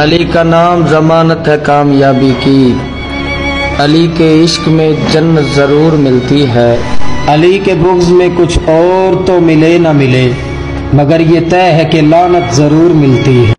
अली का नाम जमानत है कामयाबी की। अली के इश्क में जन्न ज़रूर मिलती है। अली के बुग्ज में कुछ और तो मिले ना मिले, मगर ये तय है कि लानत ज़रूर मिलती है।